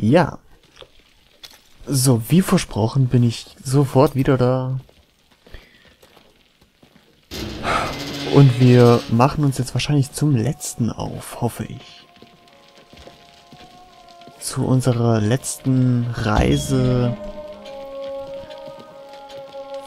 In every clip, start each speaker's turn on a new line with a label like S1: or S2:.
S1: Ja. So, wie versprochen bin ich sofort wieder da. Und wir machen uns jetzt wahrscheinlich zum letzten auf, hoffe ich. Zu unserer letzten Reise.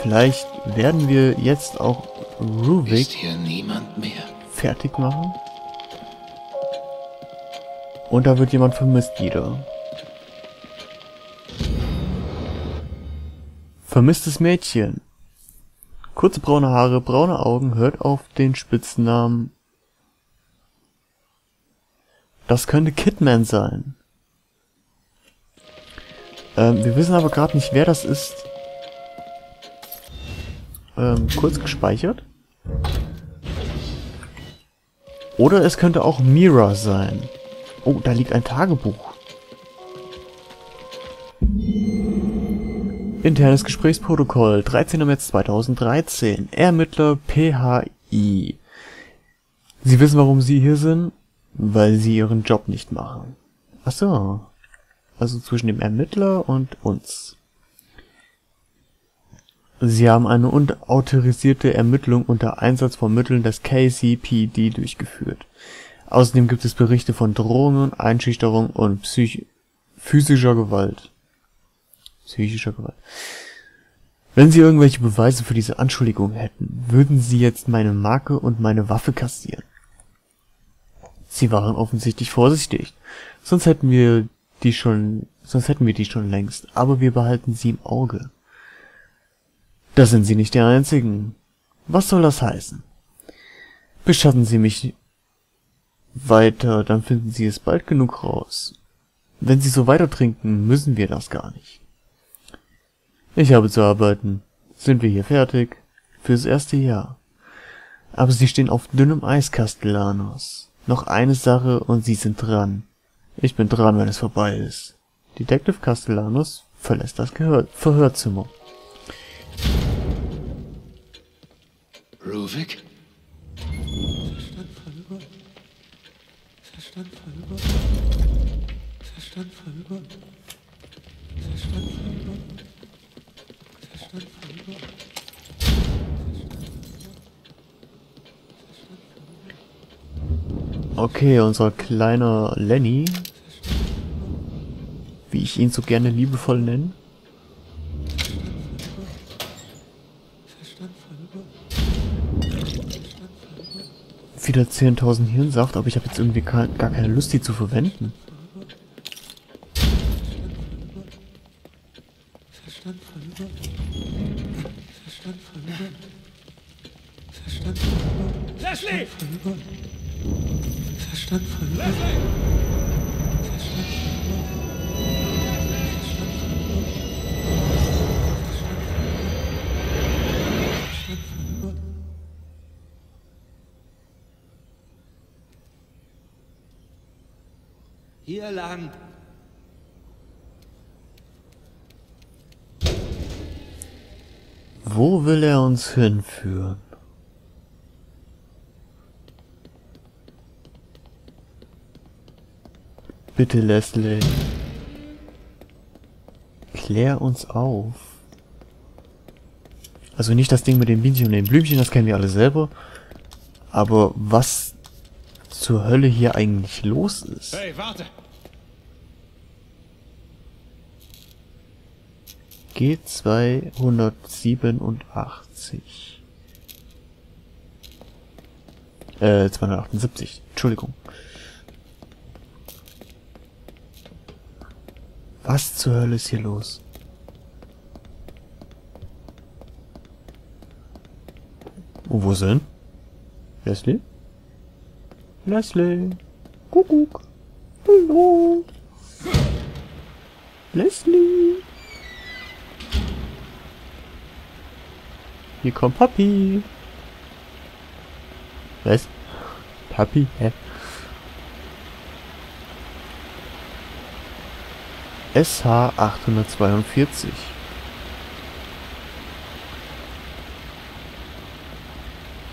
S1: Vielleicht werden wir jetzt auch Ruvik fertig machen. Und da wird jemand vermisst wieder. Vermisstes Mädchen. Kurze braune Haare, braune Augen, hört auf den Spitznamen. Das könnte Kidman sein. Ähm, wir wissen aber gerade nicht, wer das ist. Ähm, kurz gespeichert. Oder es könnte auch Mira sein. Oh, da liegt ein Tagebuch. Internes Gesprächsprotokoll, 13. März 2013. Ermittler PHI. Sie wissen, warum Sie hier sind? Weil Sie Ihren Job nicht machen. Ach so. Also zwischen dem Ermittler und uns. Sie haben eine unautorisierte Ermittlung unter Einsatz von Mitteln des KCPD durchgeführt. Außerdem gibt es Berichte von Drohungen, Einschüchterung und Psych physischer Gewalt psychischer Gewalt. Wenn Sie irgendwelche Beweise für diese Anschuldigung hätten, würden Sie jetzt meine Marke und meine Waffe kassieren. Sie waren offensichtlich vorsichtig, sonst hätten wir die schon, sonst hätten wir die schon längst, aber wir behalten sie im Auge. Da sind Sie nicht der Einzigen. Was soll das heißen? Beschatten Sie mich weiter, dann finden Sie es bald genug raus. Wenn Sie so weiter trinken, müssen wir das gar nicht. Ich habe zu arbeiten. Sind wir hier fertig? Fürs erste Jahr. Aber Sie stehen auf dünnem Eis, Castellanos. Noch eine Sache und Sie sind dran. Ich bin dran, wenn es vorbei ist. Detective Castellanos verlässt das Gehör Verhörzimmer.
S2: Ruvik?
S3: Verstand vorüber. Verstand vorüber. Verstand vorüber.
S1: Okay, unser kleiner Lenny, wie ich ihn so gerne liebevoll nenne. Wieder 10.000 Hirnsaft, aber ich habe jetzt irgendwie gar keine Lust, die zu verwenden. Wo will er uns hinführen? Bitte, Leslie. Klär uns auf. Also nicht das Ding mit dem Bienchen und den Blümchen, das kennen wir alle selber. Aber was zur Hölle hier eigentlich los ist.
S2: Hey, warte!
S1: G287. Äh, 278. Entschuldigung. Was zur Hölle ist hier los? Oh, wo sind? Leslie? Leslie? Kuckuck. Hallo? Leslie? Hier kommt Papi. Was? Papi? Hä? SH-842.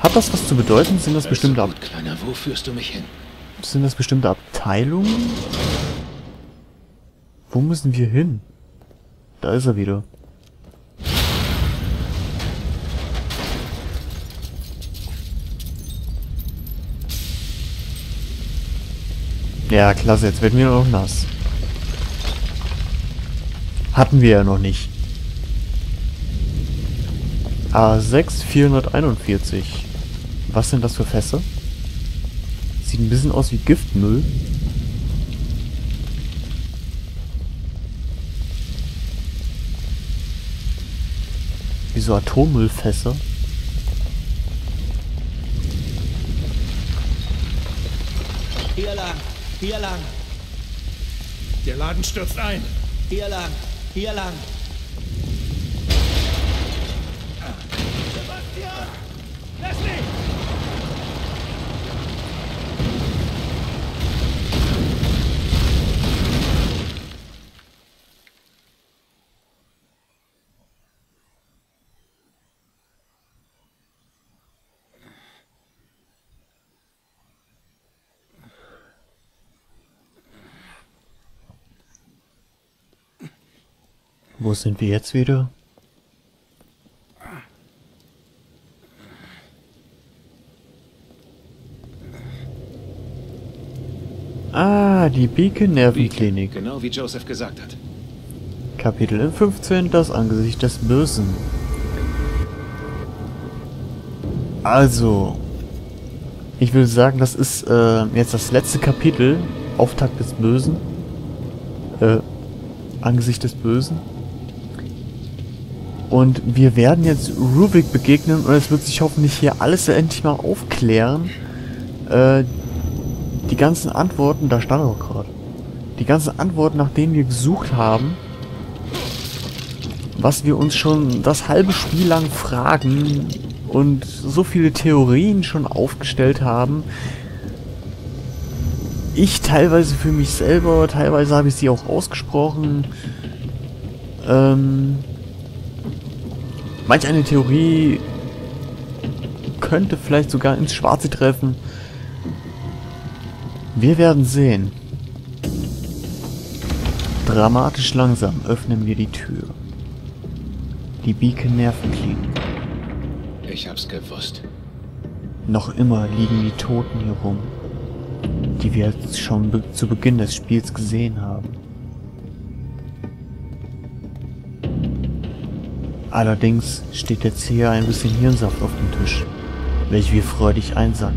S1: Hat das was zu bedeuten? Sind das bestimmte Ab
S2: Kleiner, wo führst du mich hin?
S1: sind das bestimmte Abteilungen? Wo müssen wir hin? Da ist er wieder. Ja, klasse, jetzt werden wir noch nass. Hatten wir ja noch nicht. A6 441. Was sind das für Fässer? Sieht ein bisschen aus wie Giftmüll. Wie so Atommüllfässer.
S2: Hier lang, hier lang,
S3: Der Laden stürzt ein.
S2: hier lang, hier lang.
S1: Wo sind wir jetzt wieder? Ah, die Beacon Nervenklinik.
S4: Genau wie Joseph gesagt hat.
S1: Kapitel 15, das Angesicht des Bösen. Also, ich will sagen, das ist äh, jetzt das letzte Kapitel, Auftakt des Bösen. Äh, Angesicht des Bösen. Und wir werden jetzt Rubik begegnen und es wird sich hoffentlich hier alles endlich mal aufklären. Äh, die ganzen Antworten, da stand er doch gerade. Die ganzen Antworten, nach denen wir gesucht haben, was wir uns schon das halbe Spiel lang fragen und so viele Theorien schon aufgestellt haben. Ich teilweise für mich selber, teilweise habe ich sie auch ausgesprochen. Ähm, manch eine Theorie könnte vielleicht sogar ins Schwarze treffen. Wir werden sehen. Dramatisch langsam öffnen wir die Tür. Die Beacon Nervenklinik.
S4: Ich hab's gewusst.
S1: Noch immer liegen die Toten hier rum, die wir jetzt schon be zu Beginn des Spiels gesehen haben. Allerdings steht jetzt hier ein bisschen Hirnsaft auf dem Tisch, welch wir freudig einsacken.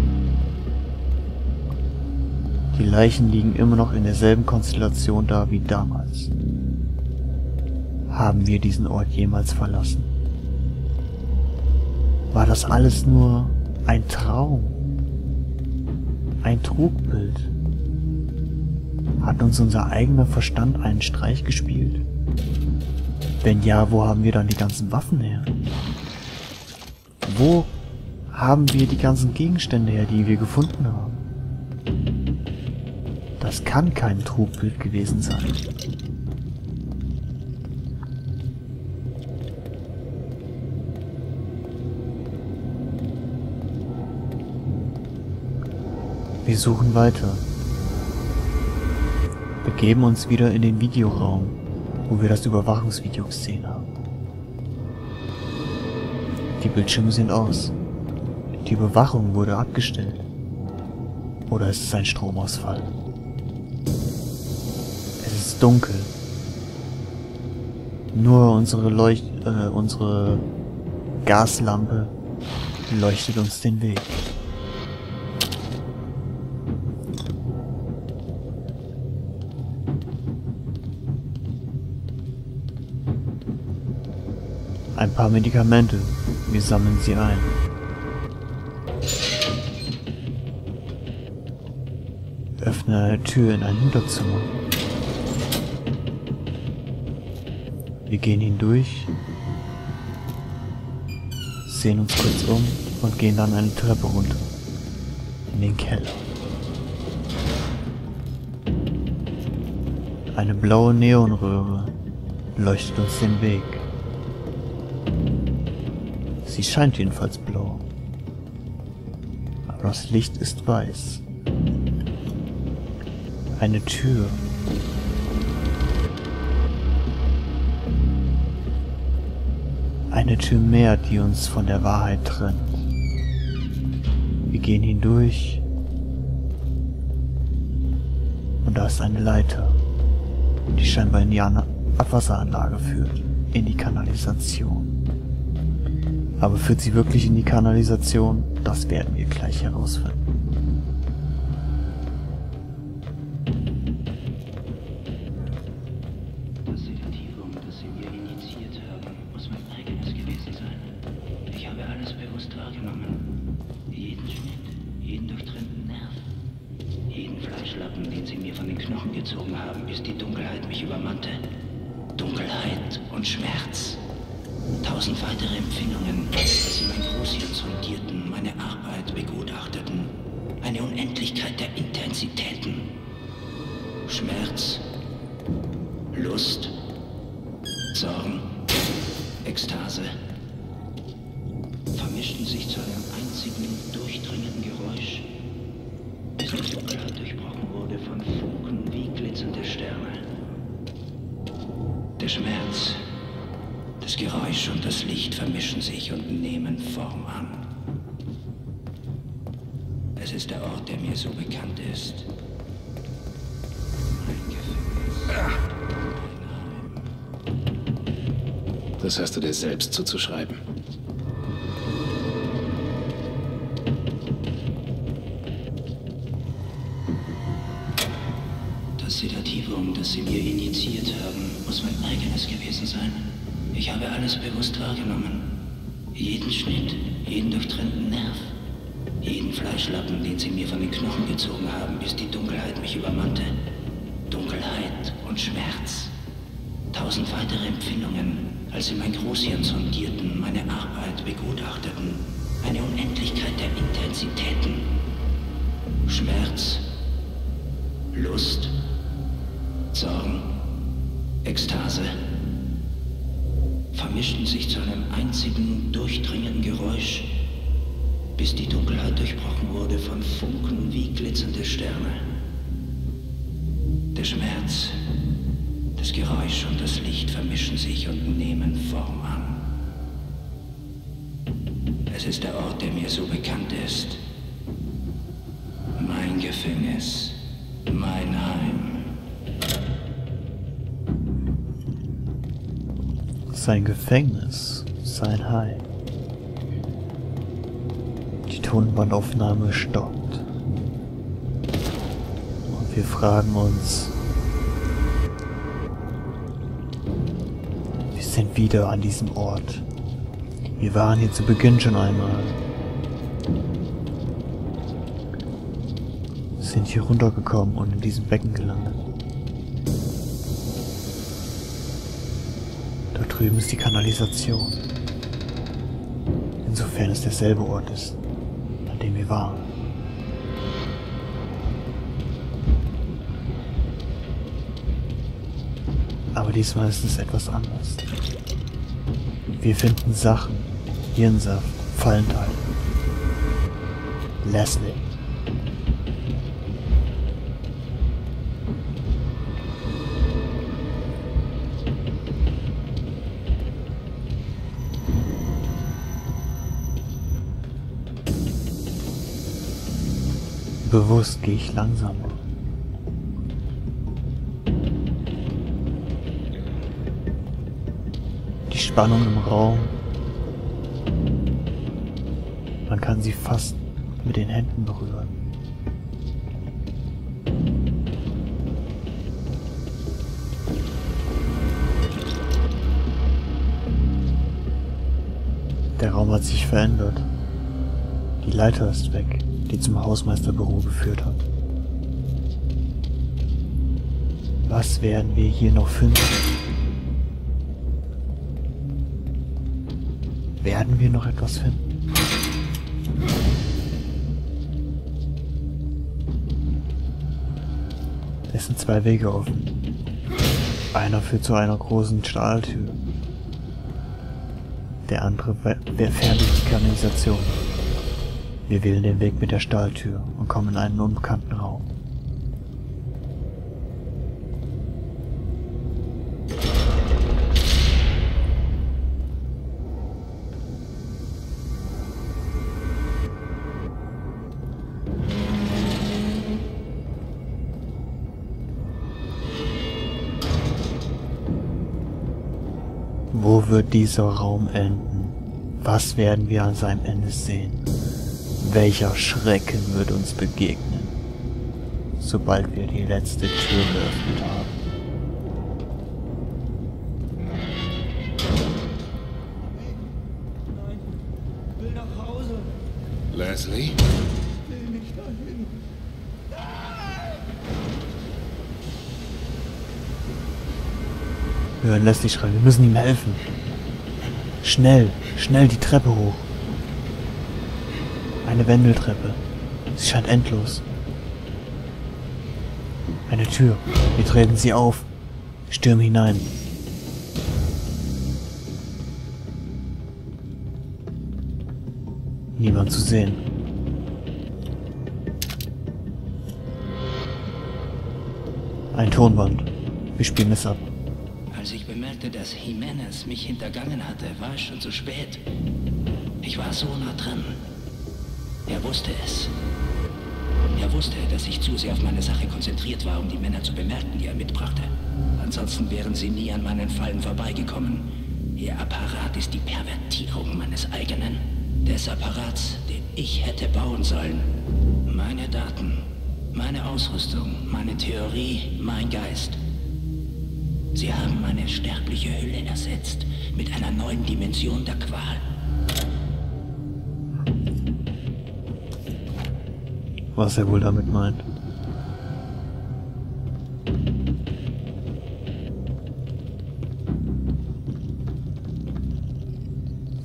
S1: Die Leichen liegen immer noch in derselben Konstellation da wie damals. Haben wir diesen Ort jemals verlassen? War das alles nur ein Traum? Ein Trugbild? Hat uns unser eigener Verstand einen Streich gespielt? Wenn ja, wo haben wir dann die ganzen Waffen her? Wo haben wir die ganzen Gegenstände her, die wir gefunden haben? Das kann kein Trugbild gewesen sein. Wir suchen weiter. Begeben uns wieder in den Videoraum, wo wir das Überwachungsvideo gesehen haben. Die Bildschirme sind aus. Die Überwachung wurde abgestellt. Oder ist es ein Stromausfall? Es ist dunkel. Nur unsere Leucht äh, unsere Gaslampe leuchtet uns den Weg. Ein paar Medikamente. Wir sammeln sie ein. Öffne eine Tür in ein Hinterzimmer. Wir gehen hindurch, sehen uns kurz um und gehen dann eine Treppe runter. In den Keller. Eine blaue Neonröhre leuchtet uns den Weg. Sie scheint jedenfalls blau. Aber das Licht ist weiß. Eine Tür. Eine Tür mehr, die uns von der Wahrheit trennt. Wir gehen hindurch. Und da ist eine Leiter, die scheinbar in die Abwasseranlage führt, in die Kanalisation. Aber führt sie wirklich in die Kanalisation? Das werden wir gleich herausfinden.
S5: Das Sedativum, das Sie mir injiziert haben, muss mein eigenes gewesen sein. Ich habe alles bewusst wahrgenommen. Jeden Schnitt, jeden durchtrennten Nerv, jeden Fleischlappen, den Sie mir von den Knochen gezogen haben, bis die Dunkelheit mich übermannte. Dunkelheit und Schmerz. Tausend weitere Empfindungen, als Sie mein Großhirn sondierten, meine Arbeit begutachteten. Eine Unendlichkeit der Intensitäten. Schmerz, Lust, Sorgen, Ekstase sich und nehmen Form an. Es ist der Ort, der mir so bekannt ist. Mein Gefängnis.
S4: Das hast du dir selbst zuzuschreiben.
S5: Das Sedativum, das Sie mir injiziert haben, muss mein eigenes gewesen sein. Ich habe alles bewusst wahrgenommen. Jeden Schnitt, jeden durchtrennten Nerv, jeden Fleischlappen, den Sie mir von den Knochen gezogen haben, bis die Dunkelheit mich übermannte. Dunkelheit und Schmerz. Tausend weitere Empfindungen, als Sie mein Großhirn sondierten, meine Arbeit begutachteten. Eine Unendlichkeit der Intensitäten. Schmerz, Lust, Sorgen, Ekstase vermischten sich zu einem einzigen durchdringenden Geräusch, bis die Dunkelheit durchbrochen wurde von Funken wie glitzernde Sterne. Der Schmerz, das Geräusch und das Licht vermischen sich und nehmen Form an. Es ist der Ort, der mir so bekannt ist. Mein Gefängnis, mein Heim.
S1: Sein Gefängnis, sein Heim. Die Tonbandaufnahme stoppt. Und wir fragen uns, wir sind wieder an diesem Ort. Wir waren hier zu Beginn schon einmal. Sind hier runtergekommen und in diesem Becken gelandet. Drüben ist die Kanalisation. Insofern es derselbe Ort ist, an dem wir waren. Aber diesmal ist es etwas anders. Wir finden Sachen, Hirnsaft, Fallenteile. Leslie. Bewusst gehe ich langsamer. Die Spannung im Raum. Man kann sie fast mit den Händen berühren. Der Raum hat sich verändert. Die Leiter ist weg, die zum Hausmeisterbüro geführt hat. Was werden wir hier noch finden? Werden wir noch etwas finden? Es sind zwei Wege offen. Einer führt zu einer großen Stahltür. Der andere fährt die Kanalisation. Wir wählen den Weg mit der Stahltür und kommen in einen unbekannten Raum. Wo wird dieser Raum enden? Was werden wir an seinem Ende sehen? Welcher Schrecken wird uns begegnen, sobald wir die letzte Tür geöffnet haben?
S2: Will nach Hause.
S4: Leslie?
S2: Will nicht dahin.
S1: Wir hören Leslie schreien, wir müssen ihm helfen. Schnell, schnell die Treppe hoch. Eine Wendeltreppe. Sie scheint endlos. Eine Tür. Wir treten sie auf. Stürmen hinein. Niemand zu sehen. Ein Tonband. Wir spielen es ab.
S5: Als ich bemerkte, dass Jimenez mich hintergangen hatte, war es schon zu spät. Ich war so nah dran. Er wusste es. Er wusste, dass ich zu sehr auf meine Sache konzentriert war, um die Männer zu bemerken, die er mitbrachte. Ansonsten wären sie nie an meinen Fallen vorbeigekommen. Ihr Apparat ist die Pervertierung meines eigenen. Des Apparats, den ich hätte bauen sollen. Meine Daten, meine Ausrüstung, meine Theorie, mein Geist. Sie haben meine sterbliche Hülle ersetzt mit einer neuen Dimension der Qual.
S1: Was er wohl damit meint.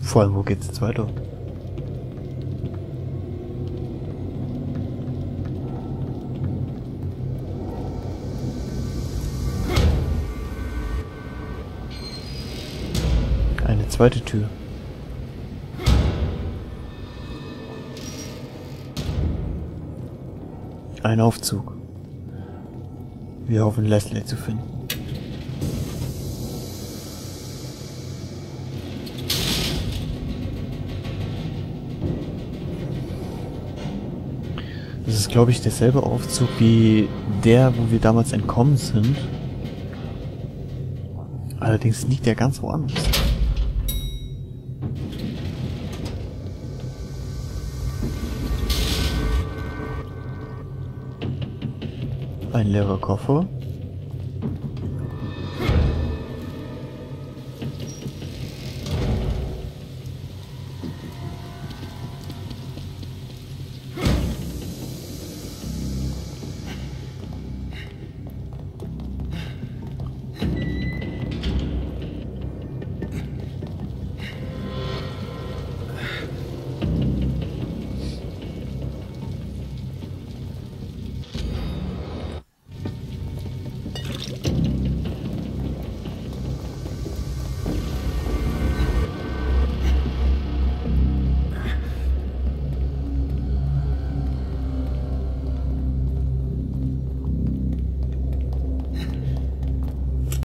S1: Vor allem, wo geht's jetzt weiter? Eine zweite Tür. Ein Aufzug. Wir hoffen, Leslie zu finden. Das ist, glaube ich, derselbe Aufzug wie der, wo wir damals entkommen sind. Allerdings liegt der ganz woanders. lyrical